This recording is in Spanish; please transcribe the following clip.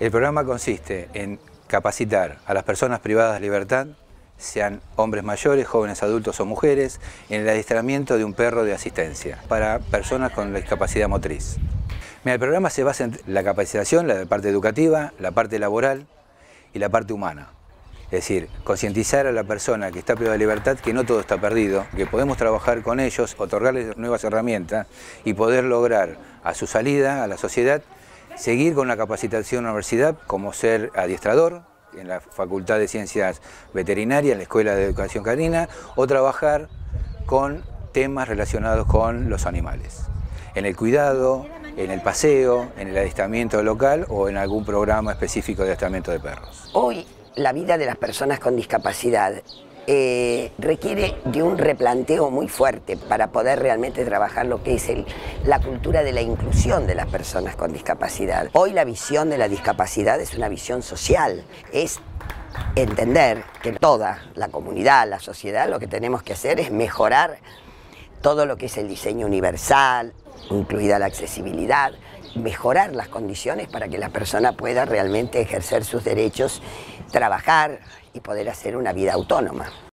El programa consiste en capacitar a las personas privadas de libertad, sean hombres mayores, jóvenes adultos o mujeres, en el adiestramiento de un perro de asistencia para personas con discapacidad motriz. el programa se basa en la capacitación, la parte educativa, la parte laboral y la parte humana. Es decir, concientizar a la persona que está privada de libertad que no todo está perdido, que podemos trabajar con ellos, otorgarles nuevas herramientas y poder lograr a su salida a la sociedad seguir con la capacitación en la universidad como ser adiestrador en la Facultad de Ciencias Veterinarias, en la Escuela de Educación Canina, o trabajar con temas relacionados con los animales, en el cuidado, en el paseo, en el adiestramiento local o en algún programa específico de adiestramiento de perros. Hoy la vida de las personas con discapacidad eh, requiere de un replanteo muy fuerte para poder realmente trabajar lo que es la cultura de la inclusión de las personas con discapacidad. Hoy la visión de la discapacidad es una visión social, es entender que toda la comunidad, la sociedad, lo que tenemos que hacer es mejorar todo lo que es el diseño universal, incluida la accesibilidad, mejorar las condiciones para que la persona pueda realmente ejercer sus derechos, trabajar y poder hacer una vida autónoma.